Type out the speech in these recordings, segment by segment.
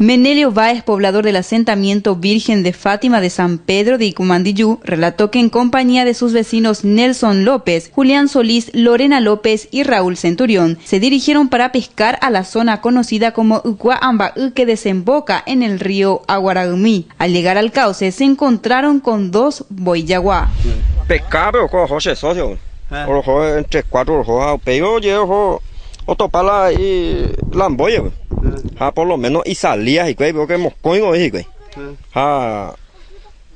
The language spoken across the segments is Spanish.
Menelio Báez, poblador del asentamiento Virgen de Fátima de San Pedro de Icumandiyú, relató que en compañía de sus vecinos Nelson López, Julián Solís, Lorena López y Raúl Centurión, se dirigieron para pescar a la zona conocida como Ucuaambaú que desemboca en el río Aguaragumí. Al llegar al cauce se encontraron con dos boyaguá. Pescaba o José socio, o entre cuatro o pegó yo o topala y lamboya. Ha por lo menos y salía y que porque hemos coigo y que ha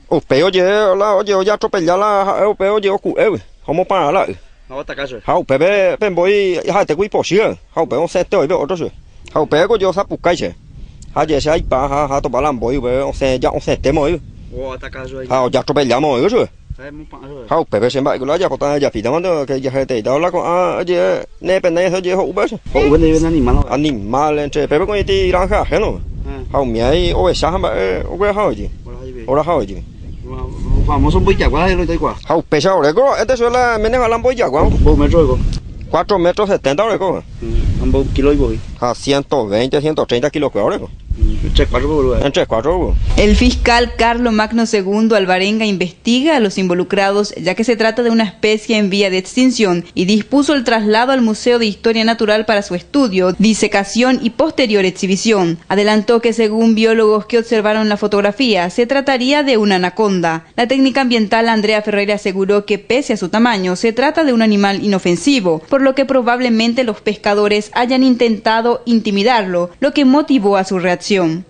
o peo ye la oye ya atropellar la o peo ye ku e como para la no ta caso ha o pebe pen voy ha te kui po shi ha o peo se te oye otro se ha o peo yo sa pu kai che ha ye sai pa ha ha to balan voy o se ya o se te mo o ta caso ha ya atropellamos yo se hậu bè bè xem bại của nó giờ có ta giờ phí tao nó cái giờ hay tệ đó là có à giờ nè bên này thôi giờ hậu bè hậu bên này bên này mà anh nhìn mà lên chơi bè bè có đi ra khác hết rồi. Hậu mẹ ôi sáng mà ôi hậu gì ôi hậu gì vamos un poquito quá rồi tới quá hậu bè sao đấy có este suela quá bộ mét rồi có cuatro metros setenta rồi có un poco kilo y ciento veinte ciento treinta kilos rồi có Mm, El fiscal Carlo Magno II Alvarenga investiga a los involucrados ya que se trata de una especie en vía de extinción y dispuso el traslado al Museo de Historia Natural para su estudio, disecación y posterior exhibición. Adelantó que según biólogos que observaron la fotografía se trataría de una anaconda. La técnica ambiental Andrea Ferreira aseguró que pese a su tamaño se trata de un animal inofensivo, por lo que probablemente los pescadores hayan intentado intimidarlo, lo que motivó a su reacción acción